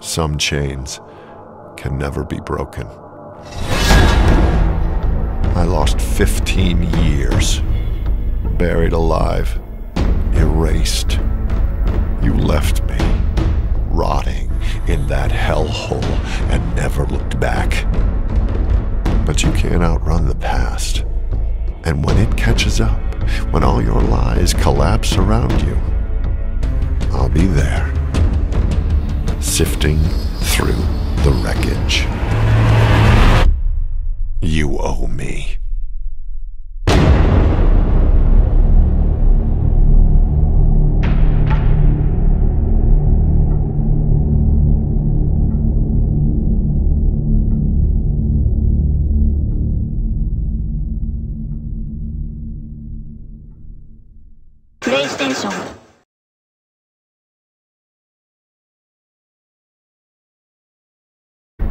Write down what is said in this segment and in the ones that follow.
Some chains can never be broken. I lost 15 years, buried alive, erased. You left me, rotting in that hellhole and never looked back. But you can't outrun the past. And when it catches up, when all your lies collapse around you, I'll be there, sifting through the wreckage. You owe me.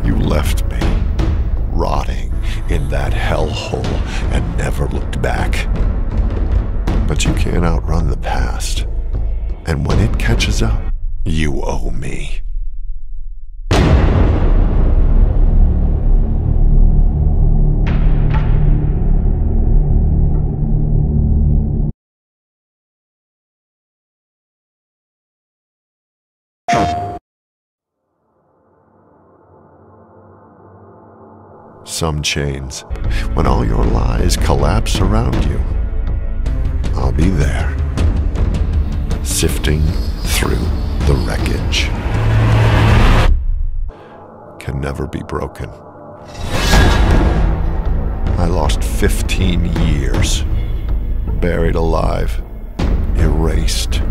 You left me, rotting in that hellhole, and never looked back. But you can't outrun the past. And when it catches up, you owe me. Some chains, when all your lies collapse around you, I'll be there, sifting through the wreckage. Can never be broken. I lost 15 years, buried alive, erased.